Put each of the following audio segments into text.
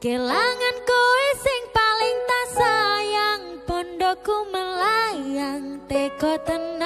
kelangan koe sing paling tak sayang pondokku melayang teko tenang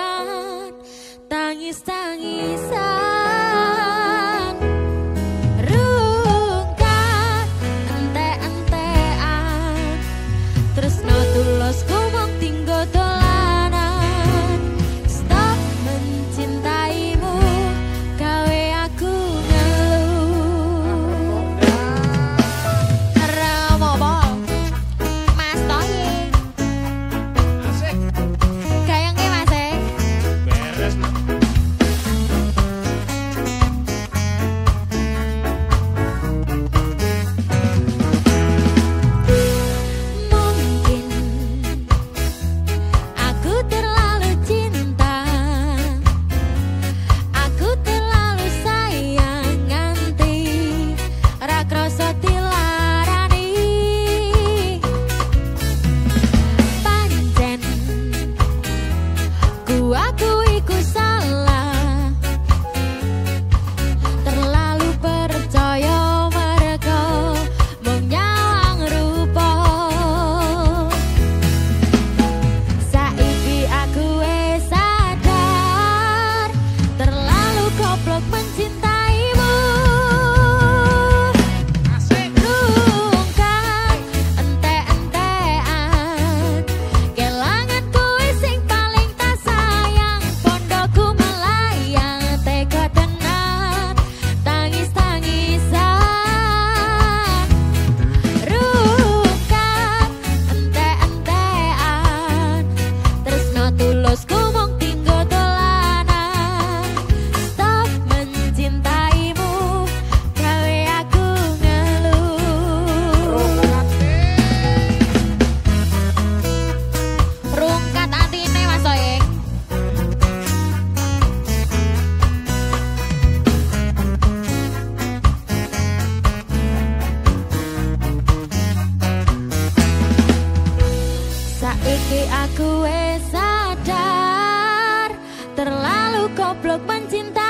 aku sadar terlalu goblok mencinta.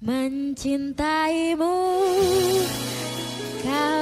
mencintaimu. Kau